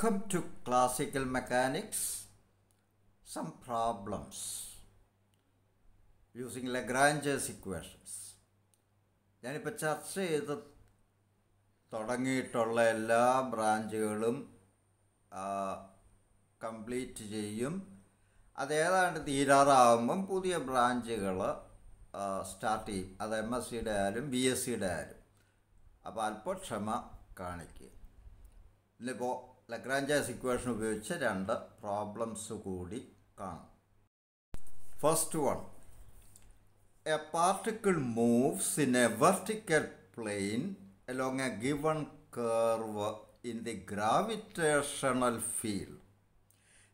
Welcome to Classical Mechanics. Some problems. Using Lagrange's equations. ഞാനിപ്പോൾ ചർച്ച ചെയ്ത് തുടങ്ങിയിട്ടുള്ള എല്ലാ ബ്രാഞ്ചുകളും കംപ്ലീറ്റ് ചെയ്യും. അതേതാണ്ട് തീരാറാകുമ്പം പുതിയ ബ്രാഞ്ചുകൾ സ്റ്റാർട്ട് ചെയ്യും. അത് എം എസ് സിയുടെ ആയാലും ബി എസ് സിയുടെ ആയാലും. അപ്പോൾ അല്പക്ഷമ കാണിക്കുക. ഇന്നിപ്പോൾ ലഗ്രാഞ്ചാസ് ഇക്വേഷൻ ഉപയോഗിച്ച് രണ്ട് പ്രോബ്ലംസ് കൂടി കാണും first one a particle moves in a vertical plane along a given curve in the gravitational field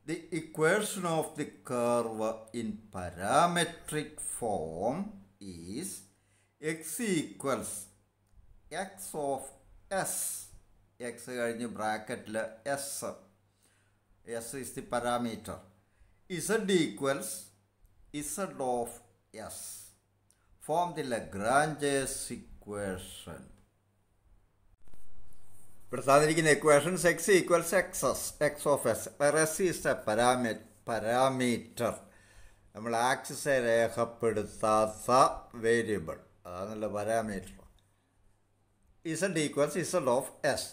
the equation of the curve in parametric form is x equals x of s. x കഴിഞ്ഞ് ബ്രാക്കറ്റിൽ s s is the parameter z equals z of s form the Lagrange's equation ഇവിടെ തന്നിരിക്കുന്ന equations x equals x s x of s s is a പരാമീ parameter നമ്മൾ ആക്സിസെ രേഖപ്പെടുത്താത്ത variable അതാണല്ലോ parameter z equals z of s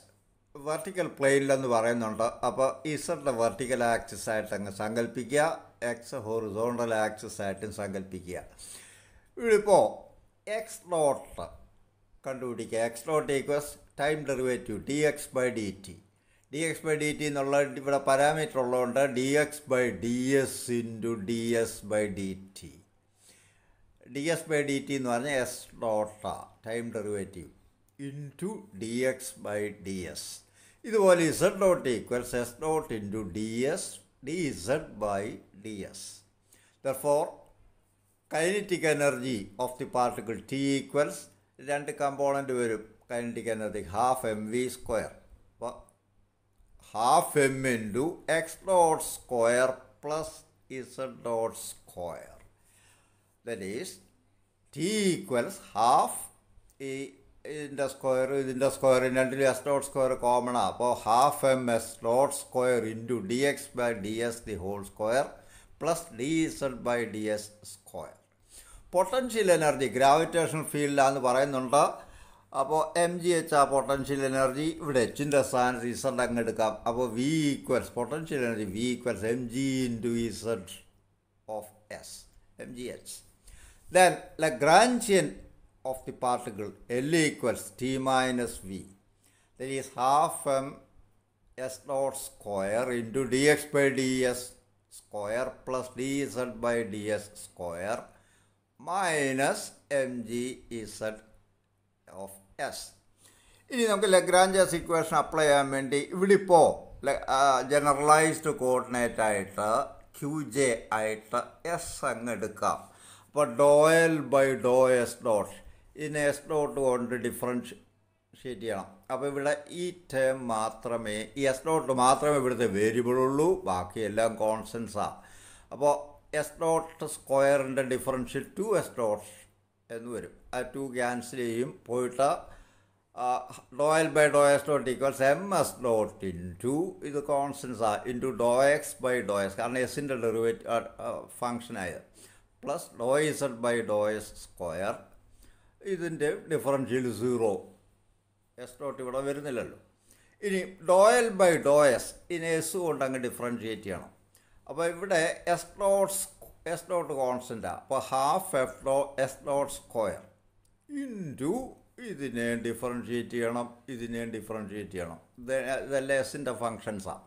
vertical പ്ലെയിനിലെന്ന് പറയുന്നുണ്ട്. അപ്പോൾ ഇസഡിന്റെ vertical axis ആയിട്ട് അങ്ങ് സങ്കല്പിക്കുക എക്സ് ഹോറിസോണ്ടൽ ആക്സിസ് ആയിട്ടും സങ്കല്പിക്കുക ഇപ്പോൾ എക്സ് ഡോട്ട് കണ്ടുപിടിക്കുക. X dot equals time derivative d x by d t d x by d t എന്നുള്ള ഇവിടെ പാരാമീറ്റർ ഉള്ളതുകൊണ്ട് d x by d s into d s by d t d s by d t എന്ന് പറഞ്ഞാൽ s dot time derivative into d x by d s ഇതുപോലെ z dot equals s dot into d s d z by d s therefore kinetic energy of the particle T equals രണ്ട് component വരും. Kinetic energy half m v square അപ്പോൾ half m into x dot square plus z dot square that T equals half ഈ ഇതിന്റെ square ഇതിന്റെ square രണ്ടിലും S dot square common ആണ് അപ്പോൾ half m s dot square into d x by d s the whole square plus d z by d s square potential energy gravitation ഫീൽഡിലാന്ന് പറയുന്നുണ്ട്. അപ്പോൾ m g h ആ potential energy ഇവിടെ എച്ചിന്റെ സ്ഥാനത്ത് z അങ്ങ് എടുക്കാം. അപ്പോൾ V equals potential energy V equals m g into z of s m g h then Lagrangian of the particle L equals T minus V. That is half m s naught square into dx by ds square plus dz by ds square minus mg z of s. ഇനി നമുക്ക് Lagrange's equation apply ചെയ്യാൻ വേണ്ടി ഇവിടെ ഇപ്പോൾ generalised coordinate ആയിട്ട് q j ആയിട്ട് s അങ്ങ് എടുക്കാം അപ്പോൾ do L by do s dot ഇതിനെ എസ് ഡോട്ട് കൊണ്ട് ഡിഫറൻഷിയേറ്റ് ചെയ്യണം. അപ്പോൾ ഇവിടെ ഈ ടേം മാത്രമേ ഈ എസ് ഡോട്ട് മാത്രമേ ഇവിടുത്തെ വേരിയബിൾ ഉള്ളൂ. ബാക്കിയെല്ലാം കോൺസ്റ്റൻസാണ് അപ്പോൾ എസ് ഡോട്ട് സ്ക്വയറിന്റെ ഡിഫറൻഷ്യൽ ടു എസ് ഡോട്ട് എന്ന് വരും. ആ ടു ക്യാൻസൽ ചെയ്യും. പോയിട്ട് do L by do s dot equals m s dot into ഇത് കോൺസ്റ്റൻസാണ് into do x by do x കാരണം എസിന്റെ derivate ഫങ്ഷനായത് plus do z by do s square ഇതിന്റെ differential zero. S dot ഇവിടെ വരുന്നില്ലല്ലോ. ഇനി do L by do s ഇനി s കൊണ്ട് അങ്ങ് ഡിഫറൻഷിയേറ്റ് ചെയ്യണം. അപ്പോൾ ഇവിടെ എസ് ഡോട്ട് എസ് ഡോട്ട് കോൺസ്റ്റന്റാണ് അപ്പോൾ half F do s dot square into ഇതിനെ ഡിഫറൻഷിയേറ്റ് ചെയ്യണം ഇതിനെ ഡിഫറൻഷിയേറ്റ് ചെയ്യണം. ഇത് ഇതെല്ലാം എസിന്റെ ഫങ്ഷൻസാണ്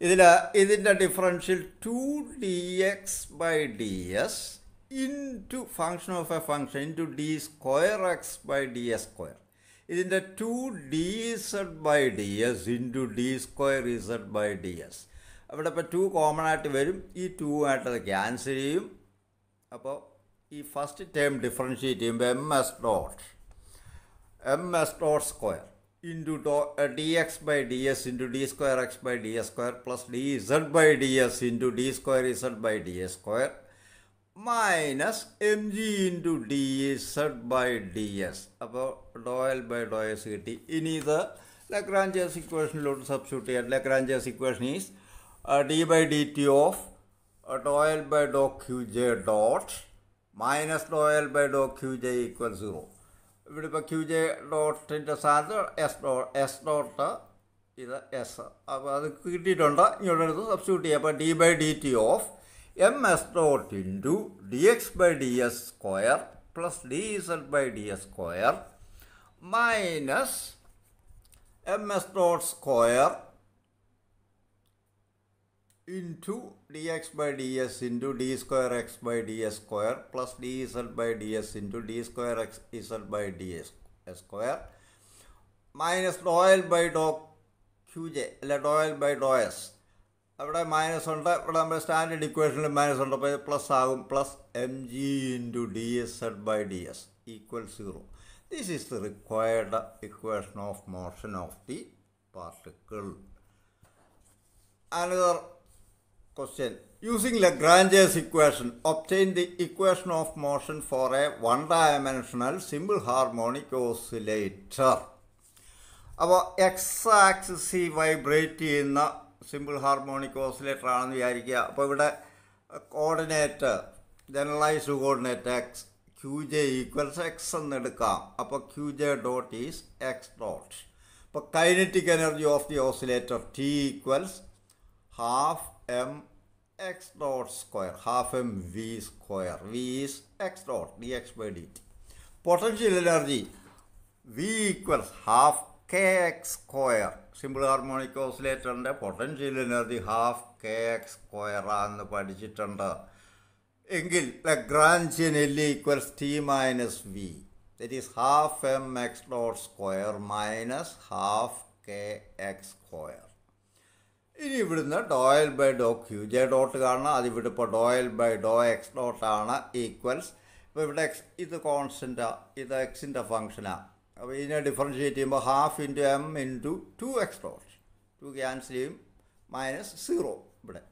ഇതിൽ ഇതിന്റെ differential two d x by d s into function of a function into d square x by d s square ഇതിന്റെ two d z by d s into d square z by d s അവിടെ ഇപ്പോൾ to common ആയിട്ട് വരും. ഈ to ആയിട്ട് അത് cancel ചെയ്യും. അപ്പോൾ ഈ ഫസ്റ്റ് ടേം ഡിഫറൻഷ്യേറ്റ് ചെയ്യുമ്പോൾ m s dot m s dot square into do d x by d s into d square x by d s square plus d z by d s into d square z by d s square minus m g into d z by d s അപ്പോൾ do L by do s കിട്ടി. ഇനി ഇത് Lagrange's ഇക്വേഷനിലോട്ട് substitute ചെയ്യാം Lagrange's equation is d by d t of do L by do q j dot minus do L by do q j equal zero ഇവിടെ ഇപ്പോൾ q j ഡോട്ടിന്റെ സ്ഥാനത്ത് s do s dot ഇത് s അപ്പോൾ അത് കിട്ടിയിട്ടുണ്ട്. ഇങ്ങോട്ടെടുത്ത് substitute ചെയ്യാം. അപ്പോൾ d by d t of M S dot into D X by D S square plus D Z by D S square minus M S dot square into dx by ds into d square x by ds square plus dz by ds into d square x z by ds square minus Dr L by do q J അല്ല ഡോ L by do S അവിടെ minus ഉണ്ട്. ഇവിടെ നമ്മുടെ standard ഇക്വേഷനിൽ minus ഉണ്ട്. അപ്പോൾ plus ആകും. Plus m g into d s z by d s equal zero this is the required equation of motion of the particle another question. Using lagrange's equation obtain the equation of motion for a one dimensional simple harmonic oscillator അപ്പോൾ x axis vibrate ചെയ്യുന്ന simple harmonic oscillator ആണെന്ന് വിചാരിക്കുക. അപ്പോൾ ഇവിടെ coordinate generalized coordinate x q j equals x എന്ന് എടുക്കാം. അപ്പോൾ q j dot is x dot അപ്പോൾ kinetic energy of the oscillator T equals half m x dot square half m v square v is x dot d x by d t potential energy V equals half k x square simple harmonic ഓസിലേറ്ററിന്റെ potential energy half k x സ്ക്വയറാന്ന് പഠിച്ചിട്ടുണ്ട്. എങ്കിൽ Lagrangian L equals T minus V that is half m x dot square minus half k x square ഇനി ഇവിടുന്ന് do L by do q j dot കാണണം. അതിവിടെ ഇപ്പോൾ do L by do x ഡോട്ടാണ് equals ഇപ്പോൾ ഇവിടെ X ഇത് കോൺസ്റ്റന്റാണ് ഇത് എക്സിന്റെ ഫംഗ്ഷനാണ് അപ്പോൾ ഇതിനെ ഡിഫറൻഷ്യേറ്റ് ചെയ്യുമ്പോൾ half into m into two x dot two cancel ചെയ്യും മൈനസ് സീറോ ഇവിടെ.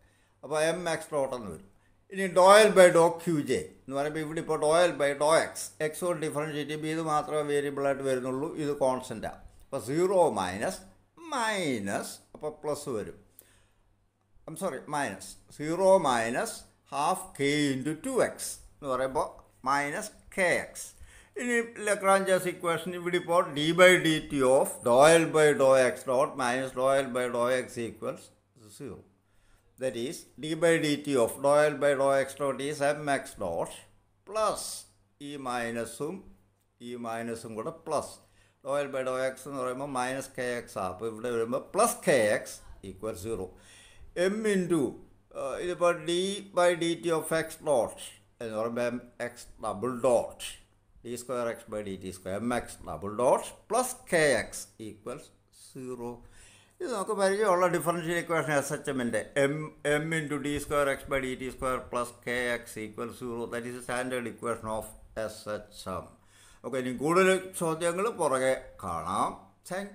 അപ്പോൾ എം എക്സ് ഡോട്ട് എന്ന് വരും. ഇനി do L by do q j എന്ന് പറയുമ്പോൾ ഇവിടെ ഇപ്പോൾ do L by do x x കൊണ്ട് ഡിഫറൻഷ്യേറ്റ് ചെയ്യുമ്പോൾ ഇത് മാത്രമേ വേരിയബിളായിട്ട് വരുന്നുള്ളൂ ഇത് കോൺസ്റ്റന്റാണ് അപ്പോൾ സീറോ മൈനസ് മൈനസ് അപ്പോൾ പ്ലസ് വരും. I'm sorry minus zero minus half k into two x എന്ന് പറയുമ്പോൾ മൈനസ് കെ എക്സ് ഇനി ലക്രാഞ്ചസ് ഇക്വേഷൻ ഇവിടെ ഇപ്പോൾ d by d t of do L by do x dot minus do L by do x equals zero that is d by d t of do L by do x dot is m x dot plus ഈ മൈനസും ഈ മൈനസും കൂടെ plus do L by do x എന്ന് പറയുമ്പോൾ minus k x ആ അപ്പോൾ ഇവിടെ വരുമ്പോൾ plus k x equal zero m into ഇതിപ്പോൾ d by d t of x dot എന്ന് പറയുമ്പോൾ m x double dot d square x by d t square m x double dot plus k x equals zero. ഇത് നമുക്ക് പരിചയമുള്ള differential equation S H എമ്മിന്റെ m m into d square x by d t square plus k x equal zero. That is standard equation of S H M okay ഇനി കൂടുതൽ ചോദ്യങ്ങൾ പുറകെ കാണാം. Thank